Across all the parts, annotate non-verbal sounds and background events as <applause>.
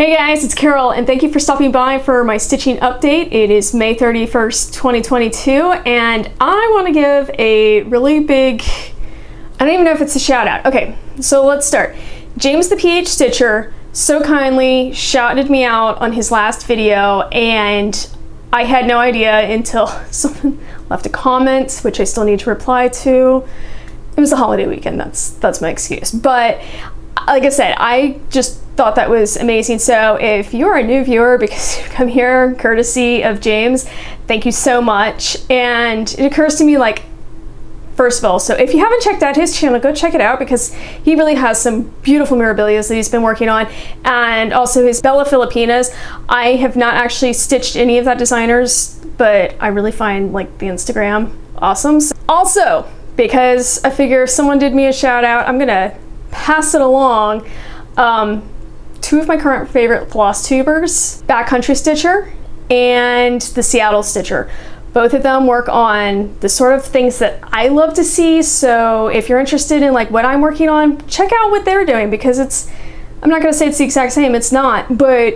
Hey guys, it's Carol and thank you for stopping by for my stitching update. It is May 31st, 2022 and I want to give a really big, I don't even know if it's a shout out. Okay, so let's start. James the PH Stitcher so kindly shouted me out on his last video and I had no idea until <laughs> someone left a comment, which I still need to reply to. It was a holiday weekend, that's that's my excuse. But like I said, I just thought that was amazing. So if you're a new viewer because <laughs> you come here courtesy of James, thank you so much. And it occurs to me like, first of all, so if you haven't checked out his channel, go check it out because he really has some beautiful mirabilias that he's been working on. And also his Bella Filipinas. I have not actually stitched any of that designers, but I really find like the Instagram awesome. So also, because I figure if someone did me a shout out, I'm gonna pass it along. Um, two of my current favorite floss tubers, Backcountry Stitcher and the Seattle Stitcher. Both of them work on the sort of things that I love to see. So if you're interested in like what I'm working on, check out what they're doing because it's, I'm not gonna say it's the exact same, it's not, but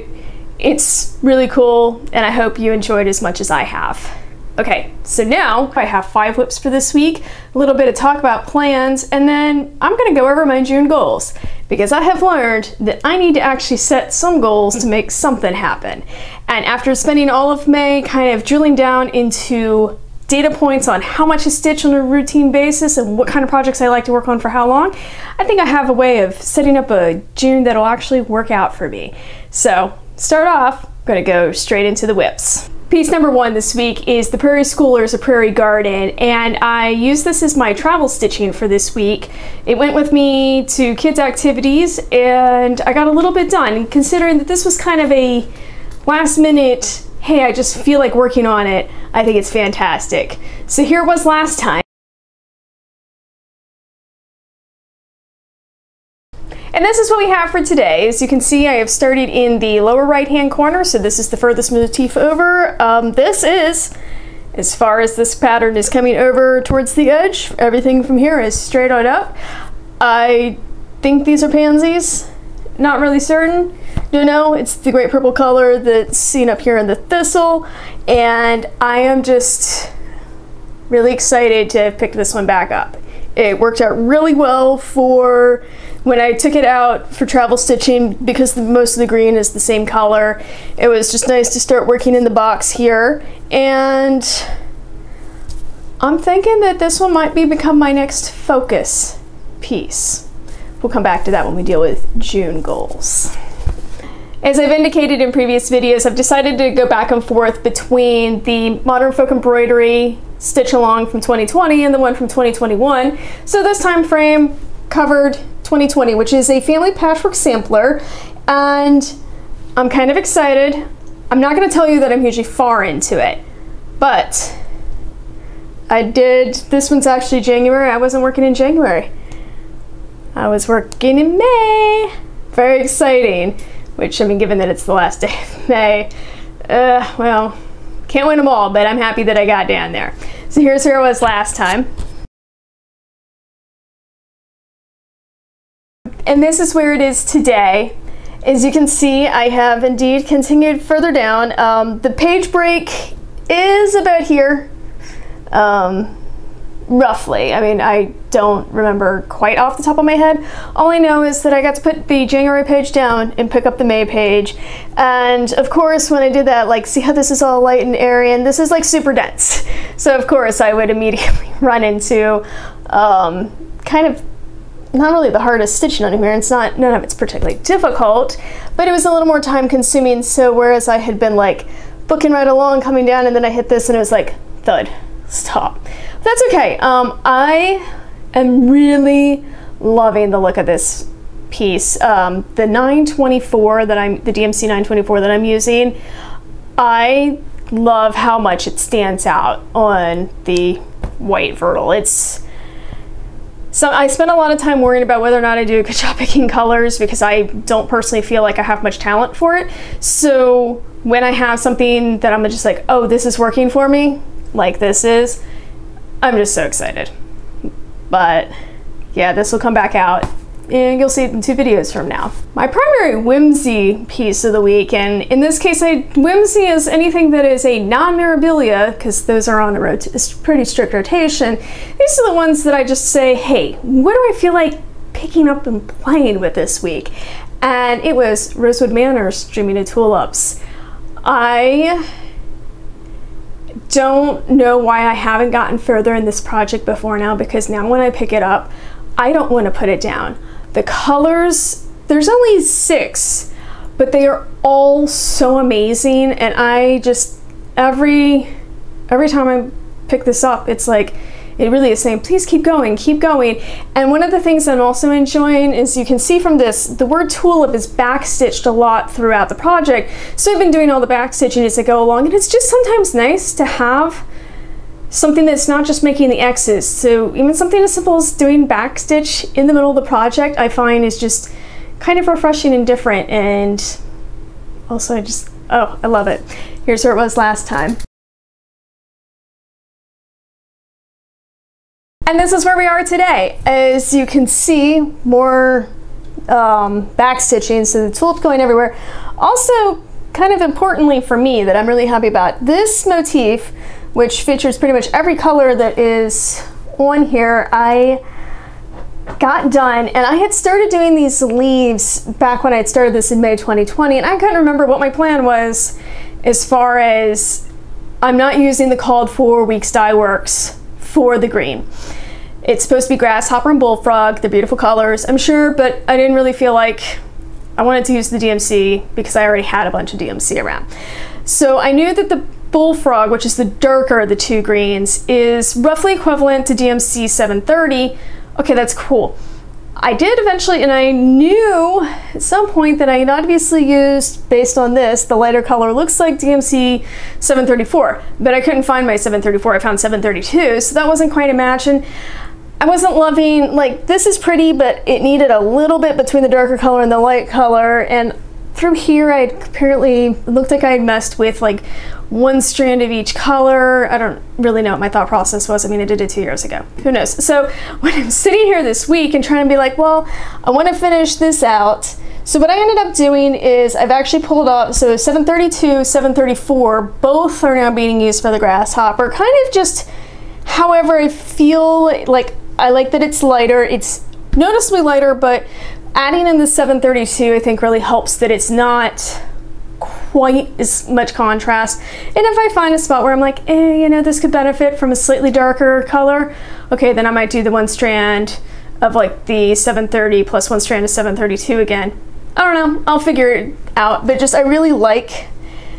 it's really cool and I hope you enjoyed as much as I have. Okay, so now I have five WIPs for this week, a little bit of talk about plans, and then I'm gonna go over my June goals because I have learned that I need to actually set some goals to make something happen. And after spending all of May kind of drilling down into data points on how much I stitch on a routine basis and what kind of projects I like to work on for how long, I think I have a way of setting up a June that'll actually work out for me. So, start off, I'm gonna go straight into the WIPs. Piece number one this week is the Prairie Schoolers, a Prairie Garden, and I used this as my travel stitching for this week. It went with me to kids' activities, and I got a little bit done. Considering that this was kind of a last minute, hey, I just feel like working on it, I think it's fantastic. So here it was last time. And this is what we have for today. As you can see, I have started in the lower right hand corner, so this is the furthest motif over. Um, this is, as far as this pattern is coming over towards the edge, everything from here is straight on up. I think these are pansies, not really certain. No, no, it's the great purple color that's seen up here in the thistle, and I am just really excited to pick this one back up. It worked out really well for when I took it out for travel stitching, because the, most of the green is the same color, it was just nice to start working in the box here. And I'm thinking that this one might be become my next focus piece. We'll come back to that when we deal with June goals. As I've indicated in previous videos, I've decided to go back and forth between the Modern Folk Embroidery Stitch Along from 2020 and the one from 2021. So this time frame covered 2020, which is a family patchwork sampler. And I'm kind of excited. I'm not going to tell you that I'm hugely far into it, but I did, this one's actually January. I wasn't working in January. I was working in May. Very exciting, which I mean, given that it's the last day of <laughs> May, uh, well, can't win them all, but I'm happy that I got down there. So here's where I was last time. And this is where it is today. As you can see, I have indeed continued further down. Um, the page break is about here, um, roughly. I mean, I don't remember quite off the top of my head. All I know is that I got to put the January page down and pick up the May page. And of course, when I did that, like, see how this is all light and airy, and this is like super dense. So of course, I would immediately <laughs> run into um, kind of not really the hardest stitching on here. It's not, none of it's particularly difficult, but it was a little more time consuming. So whereas I had been like booking right along, coming down, and then I hit this and it was like, thud, stop. That's okay. Um, I am really loving the look of this piece. Um, the 924 that I'm, the DMC 924 that I'm using, I love how much it stands out on the white Vertil. It's, so I spend a lot of time worrying about whether or not I do a good <laughs> job picking colors because I don't personally feel like I have much talent for it. So when I have something that I'm just like, oh, this is working for me, like this is, I'm just so excited. But yeah, this will come back out and you'll see it in two videos from now. My primary whimsy piece of the week, and in this case, I, whimsy is anything that is a non-mirabilia, because those are on a, rot pretty strict rotation. These are the ones that I just say, hey, what do I feel like picking up and playing with this week? And it was Rosewood Manor's Dreaming of Tulips. I don't know why I haven't gotten further in this project before now because now when I pick it up, I don't want to put it down. The colors, there's only six, but they are all so amazing and I just, every, every time I pick this up, it's like, it really is saying, please keep going, keep going. And one of the things I'm also enjoying is you can see from this, the word tulip is backstitched a lot throughout the project. So I've been doing all the backstitching as I go along and it's just sometimes nice to have something that's not just making the X's. So even something as simple as doing backstitch in the middle of the project, I find is just kind of refreshing and different. And also I just, oh, I love it. Here's where it was last time. And this is where we are today. As you can see, more um, back stitching, so the tulip going everywhere. Also, kind of importantly for me that I'm really happy about, this motif, which features pretty much every color that is on here, I got done and I had started doing these leaves back when I had started this in May 2020 and I couldn't remember what my plan was as far as I'm not using the called for Weeks Dye Works for the green. It's supposed to be grasshopper and bullfrog. They're beautiful colors, I'm sure, but I didn't really feel like I wanted to use the DMC because I already had a bunch of DMC around. So I knew that the bullfrog, which is the darker of the two greens, is roughly equivalent to DMC 730. Okay, that's cool. I did eventually, and I knew at some point that I had obviously used, based on this, the lighter color looks like DMC 734, but I couldn't find my 734, I found 732, so that wasn't quite a match, and I wasn't loving, like, this is pretty, but it needed a little bit between the darker color and the light color, and through here I apparently looked like I had messed with like one strand of each color. I don't really know what my thought process was. I mean, I did it two years ago. Who knows? So <laughs> when I'm sitting here this week and trying to be like, well, I want to finish this out. So what I ended up doing is I've actually pulled up, so 732, 734, both are now being used for the grasshopper. Kind of just however I feel like I like that it's lighter. It's noticeably lighter, but adding in the 732 I think really helps that it's not quite as much contrast. And if I find a spot where I'm like, eh, you know, this could benefit from a slightly darker color, okay, then I might do the one strand of like the 730 plus one strand of 732 again. I don't know, I'll figure it out, but just I really like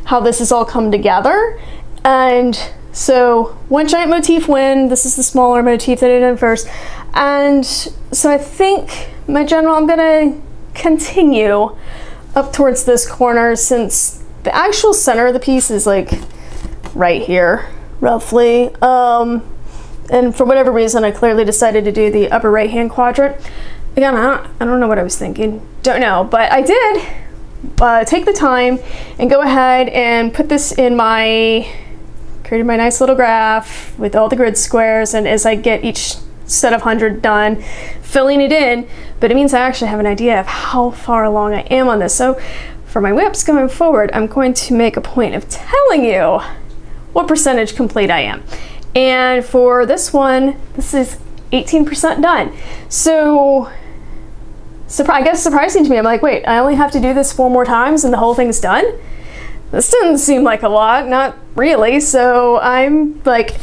how this has all come together. And so one giant motif win, this is the smaller motif that I did first. And so I think my general, I'm gonna continue up towards this corner since the actual center of the piece is like right here, roughly. Um, and for whatever reason, I clearly decided to do the upper right hand quadrant. Again, I don't, I don't know what I was thinking. Don't know, but I did uh, take the time and go ahead and put this in my, created my nice little graph with all the grid squares. And as I get each set of 100 done, filling it in, but it means I actually have an idea of how far along I am on this. So for my WIPs going forward, I'm going to make a point of telling you what percentage complete I am. And for this one, this is 18% done. So, I guess surprising to me, I'm like, wait, I only have to do this four more times and the whole thing's done? This doesn't seem like a lot, not really. So I'm like,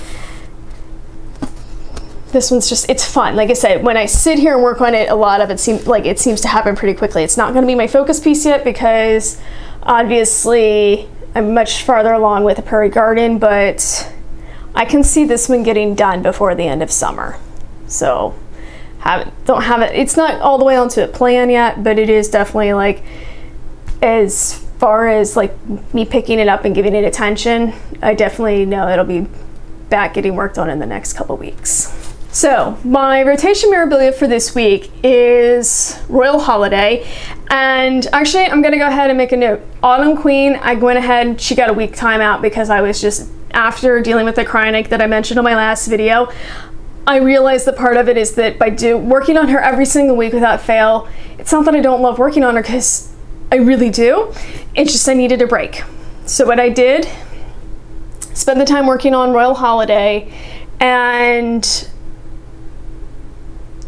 this one's just it's fun. Like i said when i sit here and work on it a lot of it seems like it seems to happen pretty quickly. It's not going to be my focus piece yet because obviously i'm much farther along with the prairie garden but i can see this one getting done before the end of summer. So haven't don't have it it's not all the way onto a plan yet but it is definitely like as far as like me picking it up and giving it attention i definitely know it'll be back getting worked on in the next couple weeks so my rotation mirabilia for this week is Royal Holiday. And actually I'm gonna go ahead and make a note. Autumn Queen, I went ahead, she got a week timeout because I was just, after dealing with the chronic that I mentioned in my last video, I realized that part of it is that by do working on her every single week without fail, it's not that I don't love working on her because I really do. It's just I needed a break. So what I did, spend the time working on Royal Holiday and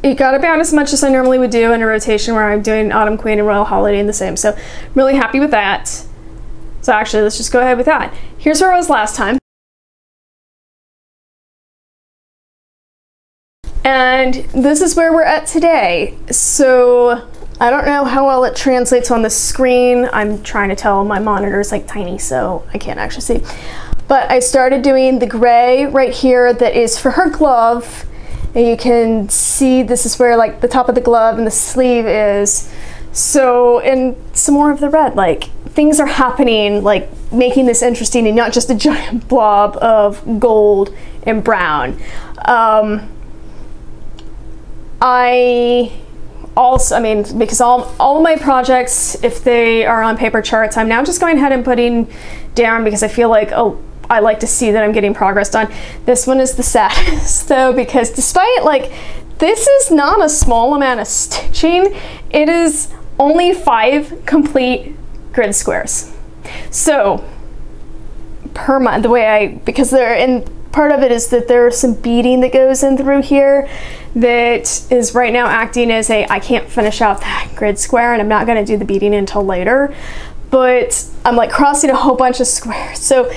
it got about as much as I normally would do in a rotation where I'm doing Autumn Queen and Royal Holiday in the same. So I'm really happy with that. So actually, let's just go ahead with that. Here's where I was last time. And this is where we're at today. So I don't know how well it translates on the screen. I'm trying to tell my monitor is like tiny, so I can't actually see. But I started doing the gray right here that is for her glove. And you can see this is where like the top of the glove and the sleeve is. So, and some more of the red, like things are happening, like making this interesting and not just a <laughs> giant blob of gold and brown. Um, I also, I mean, because all, all my projects, if they are on paper charts, I'm now just going ahead and putting down because I feel like, oh, I like to see that I'm getting progress done. This one is the saddest <laughs> though, because despite like, this is not a small amount of stitching, it is only five complete grid squares. So, per month, the way I, because they're in, part of it is that there's some beading that goes in through here that is right now acting as a, I can't finish out that grid square and I'm not gonna do the beading until later, but I'm like crossing a whole bunch of squares. So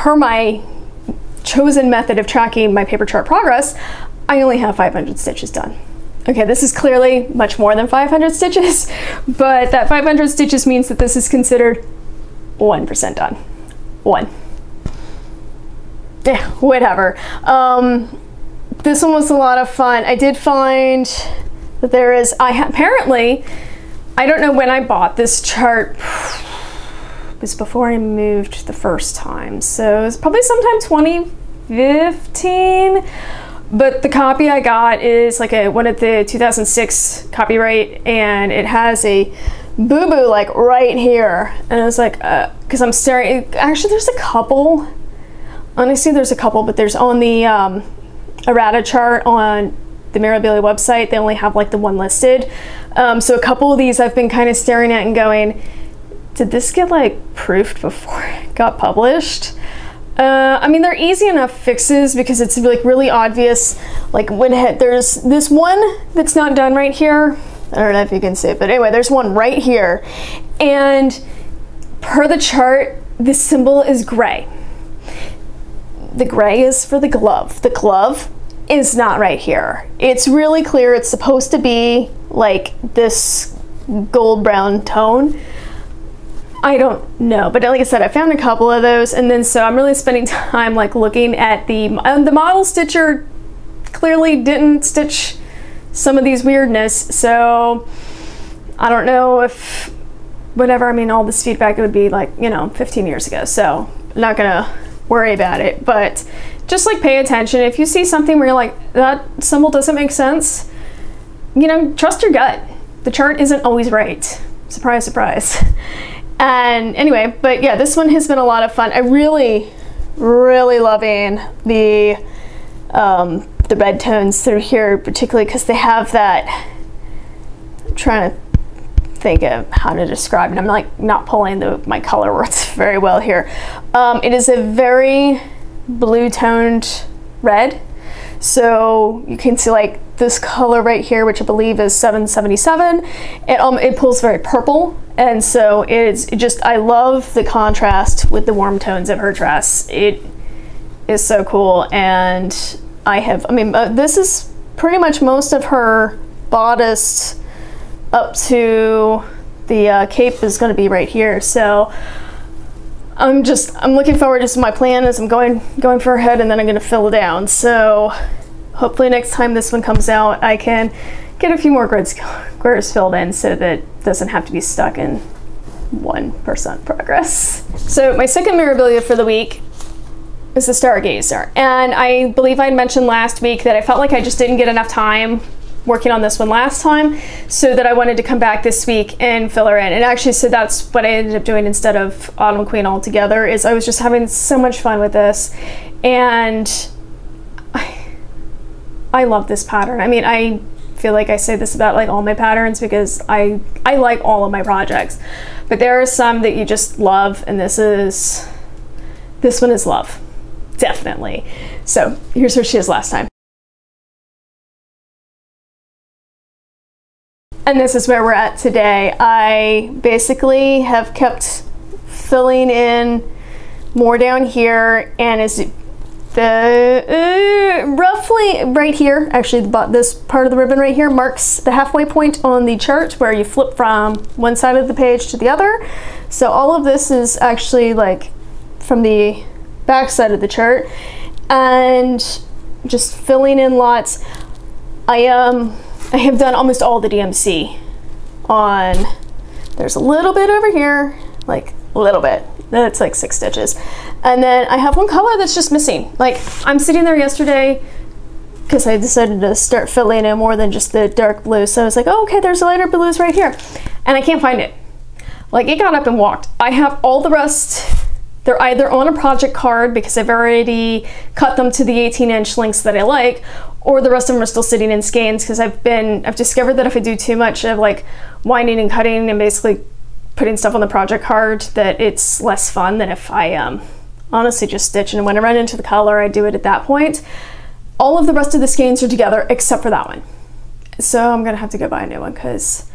per my chosen method of tracking my paper chart progress, I only have 500 stitches done. Okay, this is clearly much more than 500 stitches, <laughs> but that 500 stitches means that this is considered 1% done. One. Yeah, whatever. Um, this one was a lot of fun. I did find that there is, I apparently, I don't know when I bought this chart. Was before I moved the first time. So it was probably sometime 2015 but the copy I got is like a one of the 2006 copyright, and it has a boo boo like right here. And I was like, because uh, I'm staring. Actually, there's a couple. Honestly, there's a couple, but there's on the um, errata chart on the Mirabilia website. They only have like the one listed. Um, so a couple of these I've been kind of staring at and going, did this get like proofed before <laughs> it got published? Uh, I mean, they're easy enough fixes because it's like really obvious. Like when there's this one that's not done right here. I don't know if you can see it, but anyway, there's one right here. And per the chart, the symbol is gray. The gray is for the glove. The glove is not right here. It's really clear. It's supposed to be like this gold brown tone. I don't know, but like I said, I found a couple of those, and then so I'm really spending <laughs> time like looking at the uh, the model stitcher. Clearly didn't stitch some of these weirdness, so I don't know if whatever. I mean, all this feedback it would be like you know 15 years ago, so I'm not gonna worry about it. But just like pay attention if you see something where you're like that symbol doesn't make sense. You know, trust your gut. The chart isn't always right. Surprise, surprise. <laughs> And anyway, but yeah, this one has been a lot of fun. I really, really loving the um, the red tones through here, particularly because they have that. I'm trying to think of how to describe it. I'm like not pulling the my color words <laughs> very well here. Um, it is a very blue toned red. So you can see like this color right here, which I believe is 777. It, um, it pulls very purple. And so it's it just, I love the contrast with the warm tones of her dress. It is so cool. And I have, I mean, uh, this is pretty much most of her bodice up to the uh, cape is going to be right here. So I'm just, I'm looking forward to my plan is I'm going, going for her head and then I'm going to fill it down. So hopefully next time this one comes out, I can get a few more grids, squares filled in so that it doesn't have to be stuck in 1% progress. So my second Mirabilia for the week is the Stargazer. And I believe I mentioned last week that I felt like I just didn't get enough time working on this one last time so that I wanted to come back this week and fill her in. And actually, so that's what I ended up doing instead of Autumn Queen altogether is I was just having so much fun with this. And I, love this pattern. I mean, I feel like I say this about like all my patterns because I I like all of my projects. But there are some that you just love and this is this one is love. Definitely. So, here's where she is last time. And this is where we're at today. I basically have kept filling in more down here and as the uh, roughly right here actually this part of the ribbon right here marks the halfway point on the chart where you flip from one side of the page to the other. So all of this is actually like from the back side of the chart. And just filling in lots I um I have done almost all the DMC on there's a little bit over here like a little bit that's like six stitches. And then I have one color that's just missing. Like I'm sitting there yesterday because I decided to start filling in more than just the dark blue. So I was like, oh, okay, there's a lighter blues right here. And I can't find it. Like it got up and walked. I have all the rest. They're either on a project card because I've already cut them to the 18 inch lengths that I like, or the rest of them are still sitting in skeins because I've been, I've discovered that if I do too much of like winding and cutting and basically putting stuff on the project card that it's less fun than if I um, honestly just stitch and when I run into the color I do it at that point. All of the rest of the skeins are together except for that one. So I'm gonna have to go buy a new one because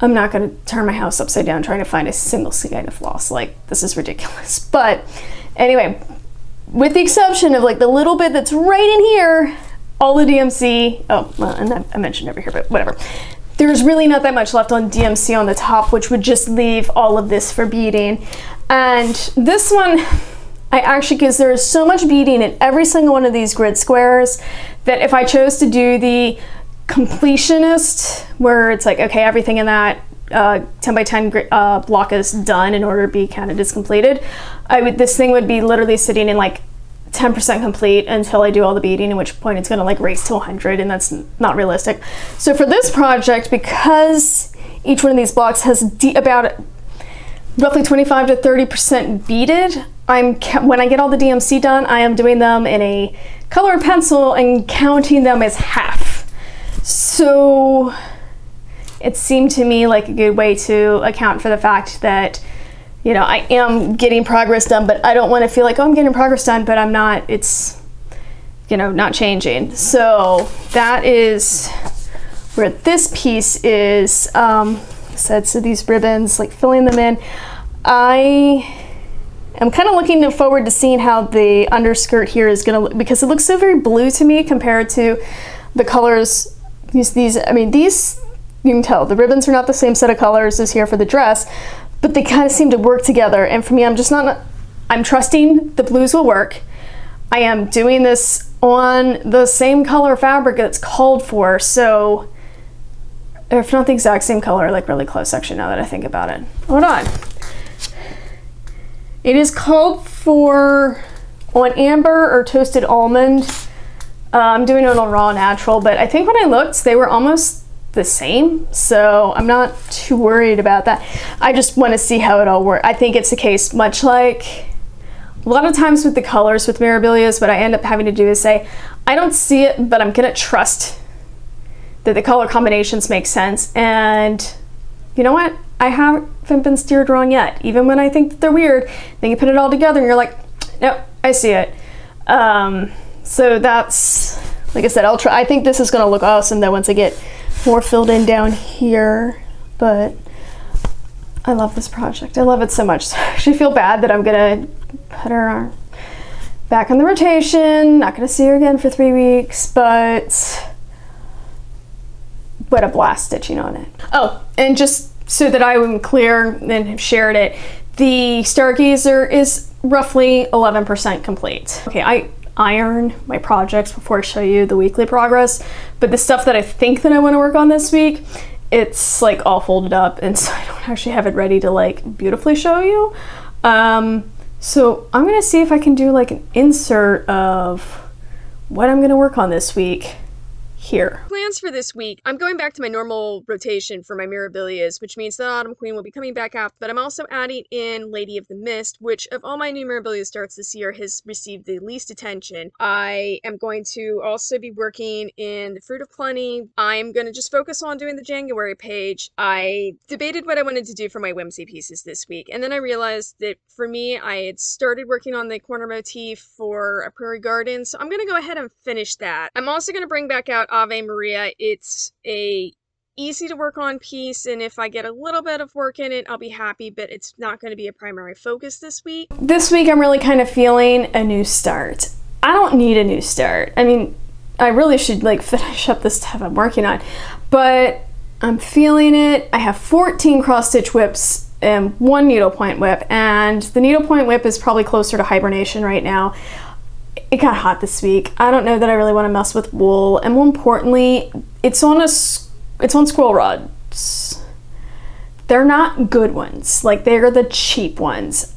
I'm not gonna turn my house upside down trying to find a single skein of floss. Like this is ridiculous. <laughs> But anyway, with the exception of like the little bit that's right in here, all the DMC, oh, well, and I mentioned over here, but whatever there's really not that much left on DMC on the top, which would just leave all of this for beading. And this one, <laughs> I actually, because there is so much beading in every single one of these grid squares, that if I chose to do the completionist, where it's like, okay, everything in that uh, 10 by 10 uh, block is done in order to be counted as completed, I would, this thing would be literally sitting in like 10% complete until I do all the beading, at which point it's gonna like race to 100 and that's not realistic. So for this project, because each one of these blocks has about roughly 25 to 30% beaded, I'm when I get all the DMC done, I am doing them in a color pencil and counting them as half. So it seemed to me like a good way to account for the fact that you know, I am getting progress done, but I don't want to feel like, oh, I'm getting progress done, but I'm not, it's, you know, not changing. So that is where this piece is, um, said, so these ribbons, like filling them in. I am kind of looking forward to seeing how the underskirt here is going to look, because it looks so very blue to me compared to the colors, these, these, I mean, these, you can tell the ribbons are not the same set of colors as here for the dress, but they kind of seem to work together. And for me, I'm just not, I'm trusting the blues will work. I am doing this on the same color fabric that's called for. So if not the exact same color, like really close actually now that I think about it. Hold on. It is called for on amber or toasted almond. Uh, I'm doing it on raw natural, but I think when I looked, they were almost the same, so I'm not too worried about that. I just want to see how it all works. I think it's a case much like a lot of times with the colors with Mirabilias, what I end up having to do is say, I don't see it, but I'm gonna trust that the color combinations make sense. And you know what? I haven't been steered wrong yet. Even when I think that they're weird, then you put it all together and you're like, no, I see it. Um, so that's, like I said, I'll try. I think this is gonna look awesome though once I get more filled in down here, but I love this project. I love it so much. <laughs> I actually feel bad that I'm gonna put her back on the rotation. Not gonna see her again for three weeks, but what a blast stitching on it. Oh, and just so that I am clear and have shared it, the Stargazer is roughly 11% complete. Okay, I iron my projects before I show you the weekly progress. But the stuff that I think that I want to work on this week, it's like all folded up and <laughs> so I don't actually have it ready to like beautifully show you. Um, so I'm gonna see if I can do like an insert of what I'm gonna work on this week here. Plans for this week. I'm going back to my normal rotation for my Mirabilias, which means that Autumn Queen will be coming back out, but I'm also adding in Lady of the Mist, which of all my new Mirabilia starts this year has received the least attention. I am going to also be working in the Fruit of Plenty. I'm going to just focus on doing the January page. I debated what I wanted to do for my Whimsy pieces this week, and then I realized that for me, I had started working on the corner motif for a prairie garden, so I'm going to go ahead and finish that. I'm also going to bring back out Ave Maria. It's a easy to work on piece and if I get a little bit of work in it I'll be happy but it's not going to be a primary focus this week. This week I'm really kind of feeling a new start. I don't need a new start. I mean I really should like <laughs> finish up the stuff I'm working on but I'm feeling it. I have 14 cross stitch WIPs and one needlepoint WIP and the needlepoint WIP is probably closer to hibernation right now it got hot this week. I don't know that I really want to mess with wool. And more importantly, it's on a it's on scroll rods. They're not good ones. Like they're the cheap ones.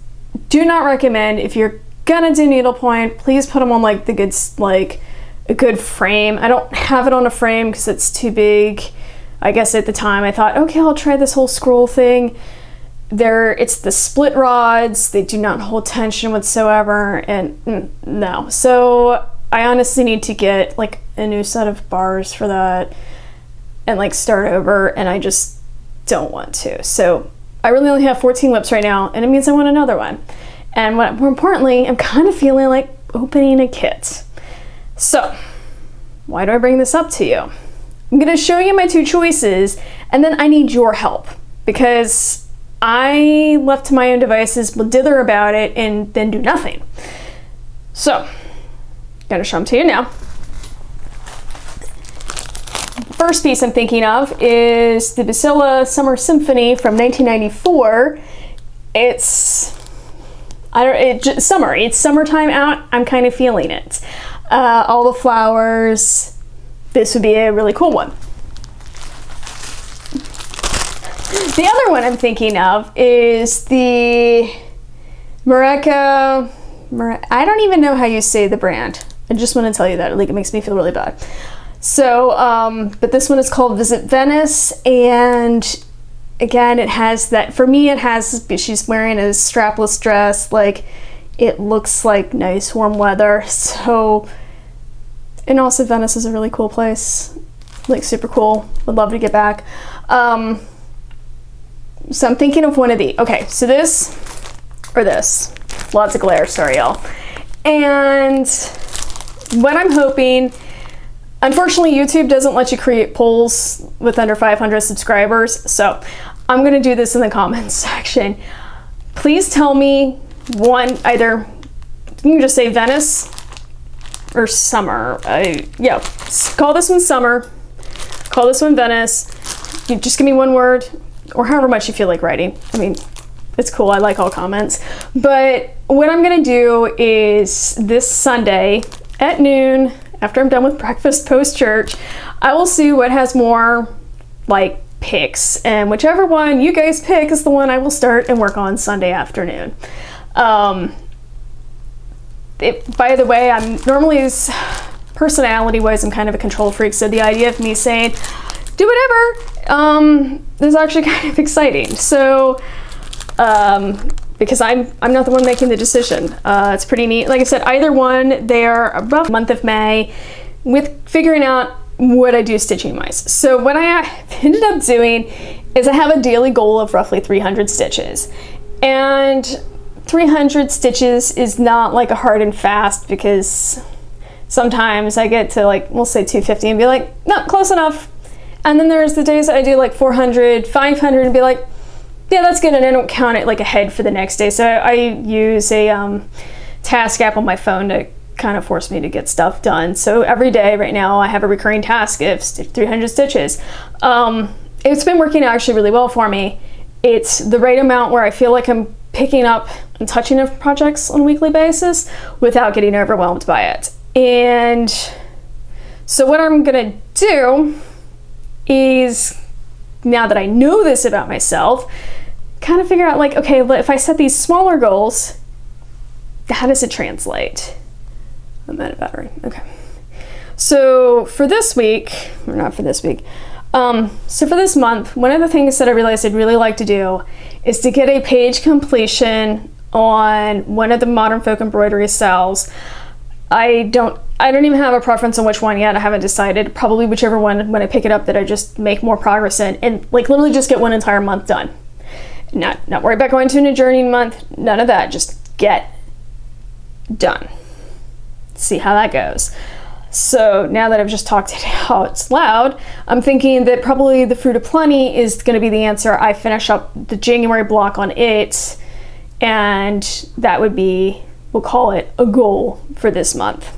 Do not recommend if you're gonna do needlepoint, please put them on like the good like a good frame. I don't have it on a frame because it's too big. I guess at the time I thought, okay, I'll try this whole scroll thing they're it's the split rods. They do not hold tension whatsoever. And no. So i honestly need to get like a new set of bars for that and like start over. And i just don't want to. So i really only have 14 WIPs right now and it means i want another one. And what, more importantly i'm kind of feeling like opening a kit. So why do i bring this up to you? I'm going to show you my two choices and then i need your help. Because I, left to my own devices, will dither about it and then do nothing. So, gonna show them to you now. First piece I'm thinking of is the Bucilla Summer Symphony from 1994. It's I don't it just, summer. It's summertime out. I'm kind of feeling it. Uh, all the flowers. This would be a really cool one. The other one I'm thinking of is the Mareka. I don't even know how you say the brand. I just want to tell you that. Like, it makes me feel really bad. So, um, but this one is called Visit Venice, and again, it has that. For me, it has. She's wearing a strapless dress. Like, it looks like nice warm weather. So, and also Venice is a really cool place. Like, super cool. Would love to get back. Um, so I'm thinking of one of the. Okay, so this or this. Lots of glare, sorry y'all. And what I'm hoping, unfortunately YouTube doesn't let you create polls with under 500 subscribers, so I'm gonna do this in the comments <laughs> section. Please tell me one, either, you can just say Venice or summer. Yeah, call this one summer, call this one Venice. You just give me one word, or however much you feel like writing. I mean, it's cool. I like all comments. But what I'm going to do is this Sunday at noon, after I'm done with <laughs> breakfast post church, I will see what has more like picks. And whichever one you guys pick is the one I will start and work on Sunday afternoon. Um, it, by the way, I'm normally personality wise, I'm kind of a control freak. So the idea of me saying, do whatever um, is actually <laughs> kind of exciting. So, um, because I'm I'm not the one making the decision. Uh, it's pretty neat. Like I said, either one, they are about month of May with figuring out what I do stitching wise. So what I <laughs> ended up doing is I have a daily goal of roughly 300 stitches. And 300 stitches is not like a hard and fast because sometimes I get to like, we'll say 250 and be like, not close enough. And then there's the days that I do like 400, 500 and be like, yeah, that's good. And I don't count it like ahead for the next day. So I use a um, task app on my phone to kind of force me to get stuff done. So every day right now I have a recurring task of 300 stitches. Um, it's been working actually really well for me. It's the right amount where I feel like I'm picking up and touching up projects on a weekly basis without getting overwhelmed by it. And so what I'm gonna do is now that I know this about myself, kind of figure out like, okay, if I set these smaller goals, how does it translate? I'm out of battery. Okay. So for this week, or not for this week, um, so for this month, one of the things that I realized I'd really like to do is to get a page completion on one of the Modern Folk embroidery SALs. I don't I don't even have a preference on which one yet. I haven't decided. Probably whichever one when I pick it up that I just make more progress in and like literally just get one entire month done. Not not worry about going to an adjourning month, none of that. Just get done. See how that goes. So now that I've just talked it <laughs> out loud, I'm thinking that probably the Fruit of Plenty is going to be the answer. I finish up the January block on it, and that would be, we'll call it a goal for this month.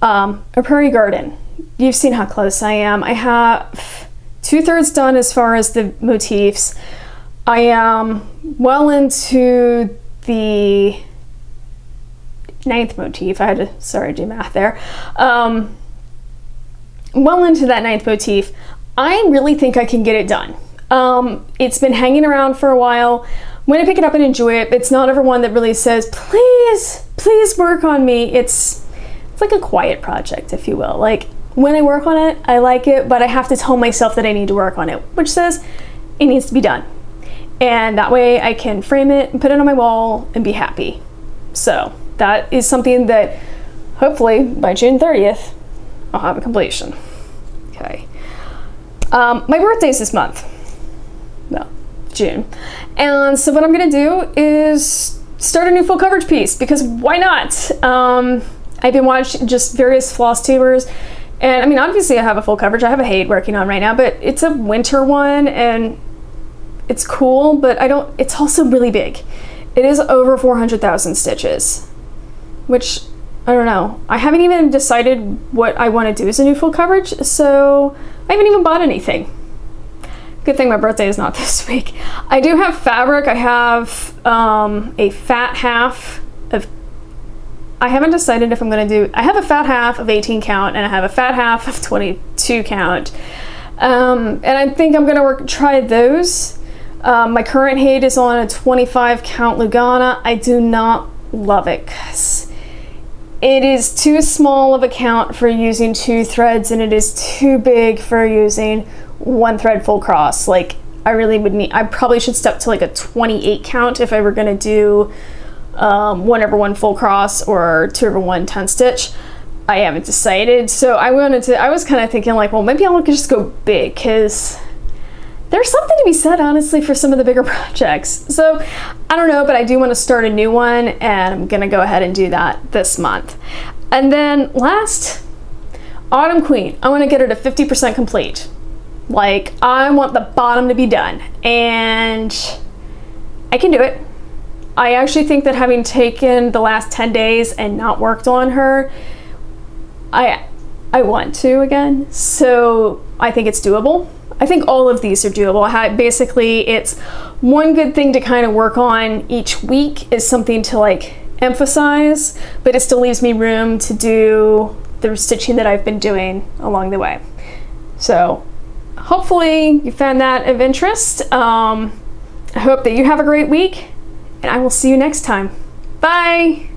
Um, a prairie garden. You've seen how close I am. I have two thirds done as far as the motifs. I am well into the ninth motif. I had to, sorry, do math there. Um, well into that ninth motif, I really think I can get it done. Um, it's been hanging around for a while. When I pick it up and enjoy it, it's not ever one that really says, please, please work on me. It's, it's like a quiet project, if you will. Like when I work on it, I like it, but I have to tell myself that I need to work on it, which says it needs to be done. And that way I can frame it and put it on my wall and be happy. So that is something that hopefully by June 30th, I'll have a completion. Okay. Um, my birthday is this month. No, June. And so what I'm gonna do is start a new full coverage piece because why not? Um, I've been watching just various floss tubers and I mean, obviously I have a full coverage. I have a HAED working on right now, but it's a winter one and it's cool, but I don't, it's also really big. It is over 400,000 stitches which I don't know. I haven't even decided what I want to do as a new full coverage, so I haven't even bought anything. Good thing my birthday is not <laughs> this week. I do have fabric. I have um, a fat half of. I haven't decided if I'm going to do. I have a fat half of 18 count and I have a fat half of 22 count. Um, and I think I'm going to work try those. Um, my current HAED is on a 25 count Lugana. I do not love it because it is too small of a count for using two threads and it is too big for using one thread full cross. Like I really would need, I probably should step to like a 28 count if I were gonna do um, one over one full cross or two over one tent stitch. I haven't decided. So I wanted to, I was kind of thinking like, well, maybe I'll just go big because there's something to be said, honestly, for some of the bigger <laughs> projects. So I don't know, but I do want to start a new one and I'm going to go ahead and do that this month. And then last, Autumn Queen. I want to get her to 50% complete. Like, I want the bottom to be done. And I can do it. I actually think that having taken the last 10 days and not worked on her, I I want to again. So I think it's doable. I think all of these are doable. Basically, it's one good thing to kind of work on each week is something to like emphasize, but it still leaves me room to do the stitching that I've been doing along the way. So hopefully you found that of interest. Um, I hope that you have a great week and I will see you next time. Bye!